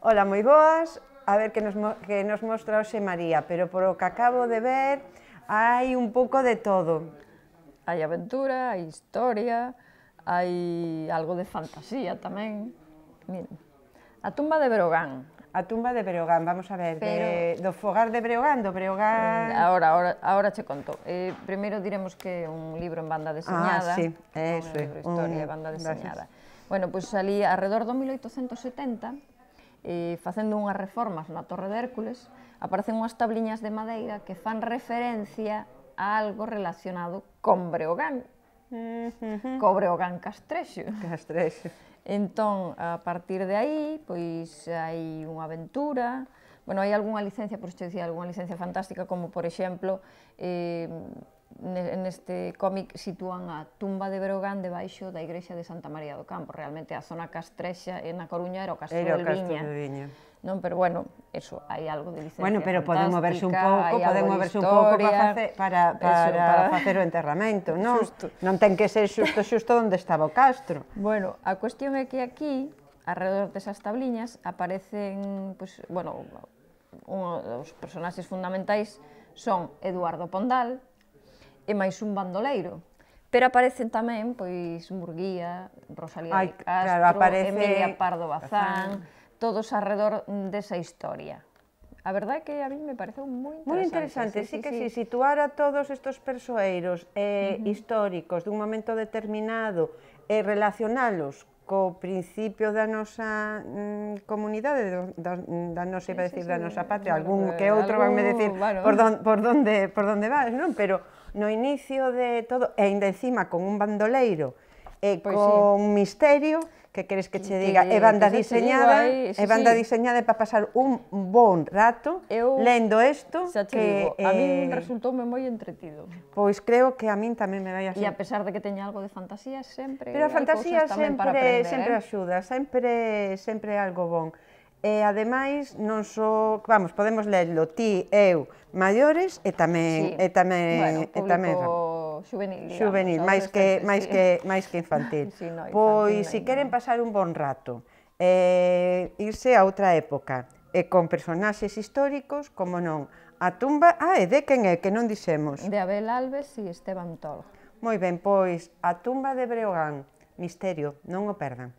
Ola, moi boas. A ver que nos, que nos mostra hoxe María, pero por o que acabo de ver hai un pouco de todo. Hai aventura, hai historia, hai algo de fantasía tamén. Mira, a tumba de Berogán. A tumba de Breogán, vamos a ver, Pero... de, do fogar de Breogán, do Breogán... Eh, ahora, ahora, ahora che conto. Eh, primeiro diremos que é un libro en banda deseñada. Ah, sí, eso é. Un libro historia un... banda deseñada. Gracias. Bueno, pois pues, ali alrededor do 1870, eh, facendo unhas reformas na Torre de Hércules, aparecen unhas tabliñas de madeira que fan referencia a algo relacionado con Breogán, uh -huh. co Breogán Castrexo. Castrexo. Entón, a partir de aí, pois hai unha aventura, bueno, hai algunha licencia, por isto dicía, algunha licencia fantástica, como por exemplo, eh, neste cómic sitúan a tumba de Breogán debaixo da igrexa de Santa María do Campo. Realmente a zona castrexa en a Coruña era o Castro, era o Castro de Viña. Non, pero bueno, eso, hai algo de licencia Bueno, pero podemos verse un pouco, podemos verse un pouco para, facer, para, para, eso, para... facer o enterramento, non? Justo. Non ten que ser xusto xusto onde estaba o Castro. Bueno, a cuestión é que aquí, alrededor desas tabliñas, aparecen, pues, bueno, un, dos personaxes fundamentais son Eduardo Pondal, e máis un bandoleiro. Pero aparecen tamén, pois, Murguía, Rosalía Ay, de Castro, claro, aparece... Emilia Pardo Bazán, Bazán, todos alrededor desa historia. A verdade é que a mí me pareceu moi interesante. Moi interesante, sí, sí, sí que sí. si situar a todos estos persoeiros eh, uh -huh. históricos dun momento determinado e eh, relacionalos co principios da nosa mm, comunidade, da, da nosa, iba a decir sí, da nosa patria, algún eh, que outro vanme decir bueno. por, don, por donde por donde vas, non? Pero no inicio de todo, e ainda encima con un bandoleiro e pois con sí. misterio, que queres que che diga, que, é banda diseñada, aí, sí, é banda sí. diseñada para pasar un bon rato eu, lendo isto que digo, a eh, min resultoume moi entretido. Pois creo que a min tamén me vai a ser. E a pesar de que teña algo de fantasía sempre Pero a fantasía sempre sempre eh? axuda, sempre sempre algo bon. E ademais non só, vamos, podemos lerlo ti, eu, maiores e tamén sí. e tamén bueno, público... e tamén xuvenil, digamos, Xuvenil, máis que, máis sí. que, máis que infantil. sí, no, infantil pois, se si queren no. pasar un bon rato, eh, irse a outra época, e con personaxes históricos, como non, a tumba, ah, e de quen é, que non dixemos? De Abel Alves e Esteban Tol. Moi ben, pois, a tumba de Breogán, misterio, non o perdan.